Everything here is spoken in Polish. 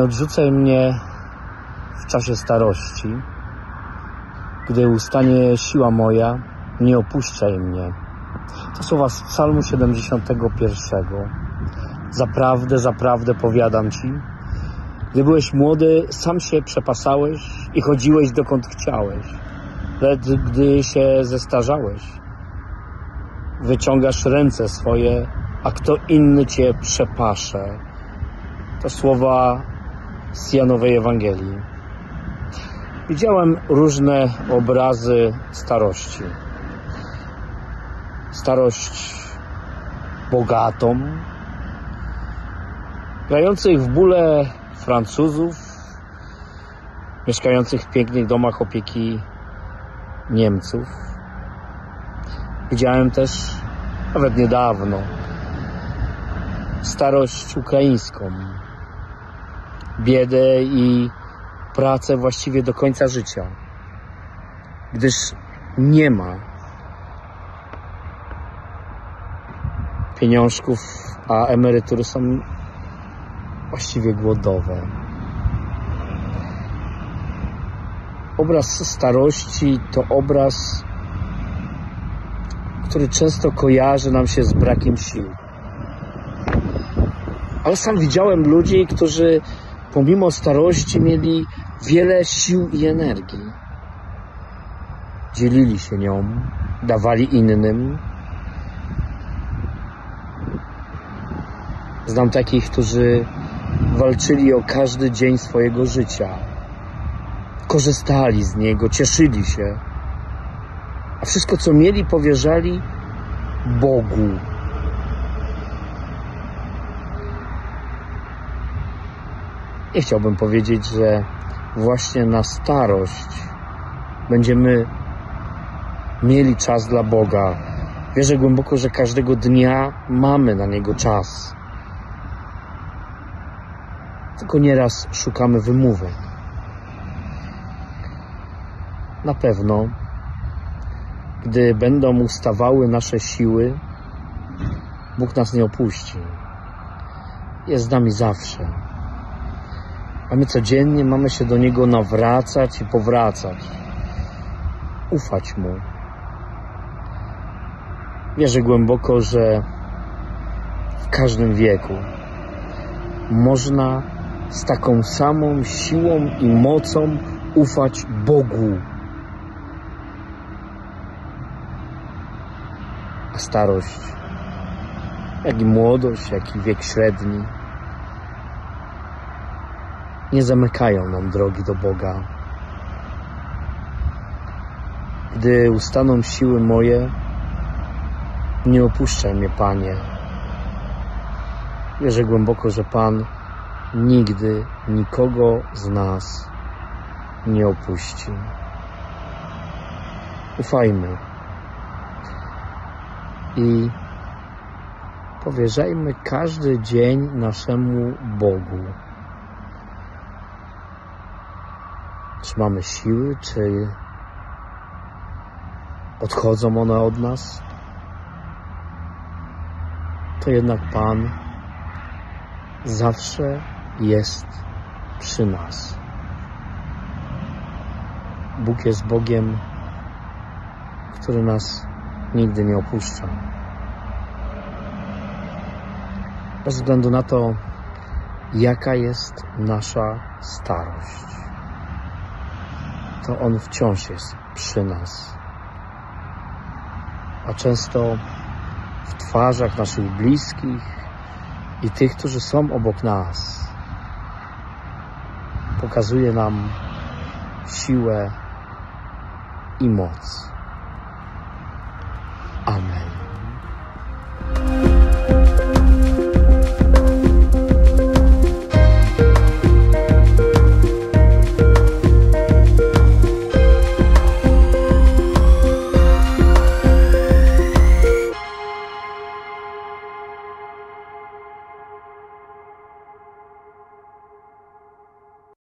Nie odrzucaj mnie w czasie starości. Gdy ustanie siła moja, nie opuszczaj mnie. To słowa z Psalmu 71. Zaprawdę, zaprawdę powiadam ci, gdy byłeś młody, sam się przepasałeś i chodziłeś dokąd chciałeś. Lecz gdy się zestarzałeś, wyciągasz ręce swoje, a kto inny cię przepasze. To słowa z Janowej Ewangelii. Widziałem różne obrazy starości. Starość bogatą, grających w bóle Francuzów, mieszkających w pięknych domach opieki Niemców. Widziałem też, nawet niedawno, starość ukraińską, biedę i pracę właściwie do końca życia, gdyż nie ma pieniążków, a emerytury są właściwie głodowe. Obraz starości to obraz, który często kojarzy nam się z brakiem sił. Ale sam widziałem ludzi, którzy pomimo starości mieli wiele sił i energii. Dzielili się nią, dawali innym. Znam takich, którzy walczyli o każdy dzień swojego życia. Korzystali z niego, cieszyli się. A wszystko, co mieli, powierzali Bogu. Chciałbym powiedzieć, że właśnie na starość będziemy mieli czas dla Boga. Wierzę głęboko, że każdego dnia mamy na Niego czas. Tylko nieraz szukamy wymówek. Na pewno, gdy będą ustawały nasze siły, Bóg nas nie opuści. Jest z nami zawsze. A my codziennie mamy się do Niego nawracać i powracać. Ufać Mu. Wierzę głęboko, że w każdym wieku można z taką samą siłą i mocą ufać Bogu. A starość, jak i młodość, jak i wiek średni, nie zamykają nam drogi do Boga. Gdy ustaną siły moje, nie opuszczaj mnie, Panie. Wierzę głęboko, że Pan nigdy nikogo z nas nie opuści. Ufajmy i powierzajmy każdy dzień naszemu Bogu. Czy mamy siły, czy odchodzą one od nas? To jednak Pan zawsze jest przy nas. Bóg jest Bogiem, który nas nigdy nie opuszcza. Bez względu na to, jaka jest nasza starość, to On wciąż jest przy nas. A często w twarzach naszych bliskich i tych, którzy są obok nas, pokazuje nam siłę i moc.